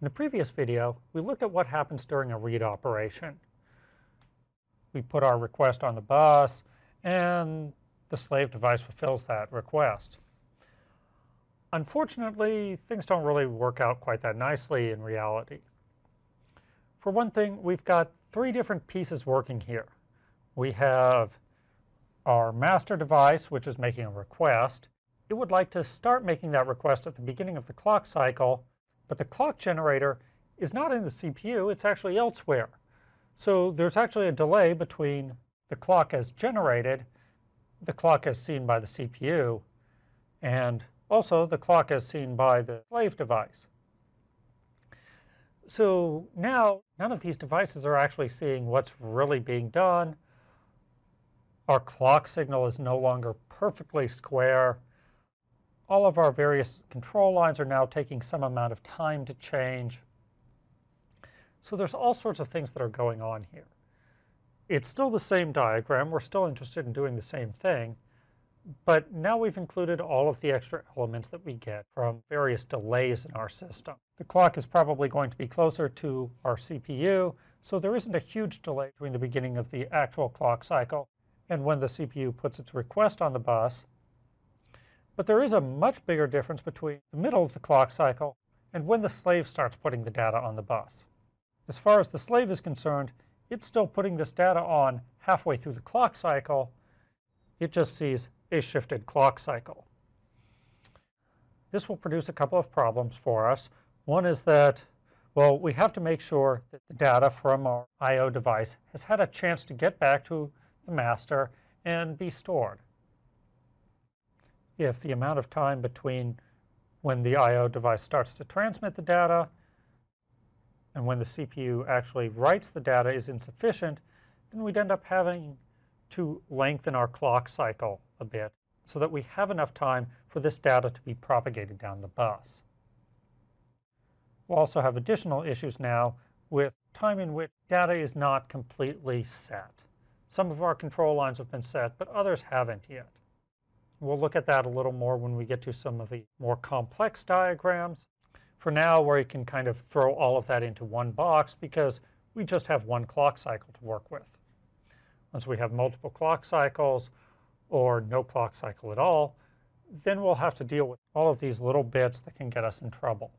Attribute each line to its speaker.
Speaker 1: In the previous video, we looked at what happens during a read operation. We put our request on the bus, and the slave device fulfills that request. Unfortunately, things don't really work out quite that nicely in reality. For one thing, we've got three different pieces working here. We have our master device, which is making a request. It would like to start making that request at the beginning of the clock cycle, but the clock generator is not in the CPU, it's actually elsewhere. So there's actually a delay between the clock as generated, the clock as seen by the CPU, and also the clock as seen by the slave device. So now none of these devices are actually seeing what's really being done. Our clock signal is no longer perfectly square. All of our various control lines are now taking some amount of time to change. So there's all sorts of things that are going on here. It's still the same diagram. We're still interested in doing the same thing. But now we've included all of the extra elements that we get from various delays in our system. The clock is probably going to be closer to our CPU, so there isn't a huge delay between the beginning of the actual clock cycle and when the CPU puts its request on the bus. But there is a much bigger difference between the middle of the clock cycle and when the slave starts putting the data on the bus. As far as the slave is concerned, it's still putting this data on halfway through the clock cycle. It just sees a shifted clock cycle. This will produce a couple of problems for us. One is that, well, we have to make sure that the data from our I.O. device has had a chance to get back to the master and be stored. If the amount of time between when the I.O. device starts to transmit the data and when the CPU actually writes the data is insufficient, then we'd end up having to lengthen our clock cycle a bit so that we have enough time for this data to be propagated down the bus. We'll also have additional issues now with time in which data is not completely set. Some of our control lines have been set, but others haven't yet. We'll look at that a little more when we get to some of the more complex diagrams. For now, where we can kind of throw all of that into one box because we just have one clock cycle to work with. Once we have multiple clock cycles or no clock cycle at all, then we'll have to deal with all of these little bits that can get us in trouble.